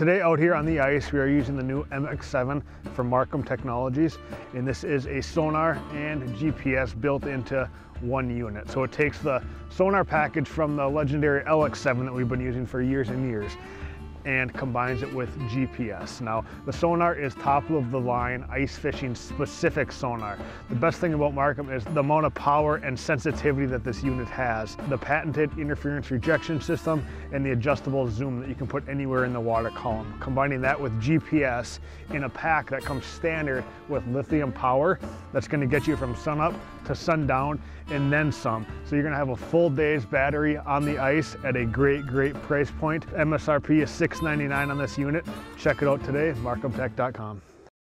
Today out here on the ice, we are using the new MX7 from MarCum Technologies, and this is a sonar and GPS built into one unit. So it takes the sonar package from the legendary LX7 that we've been using for years and years, and combines it with GPS. Now, the sonar is top of the line ice fishing specific sonar. The best thing about MarCum is the amount of power and sensitivity that this unit has. The patented interference rejection system and the adjustable zoom that you can put anywhere in the water column. Combining that with GPS in a pack that comes standard with lithium power, that's gonna get you from sunup to sundown and then some. So you're gonna have a full day's battery on the ice at a great, great price point. MSRP is 699 on this unit. Check it out today, marcumtech.com.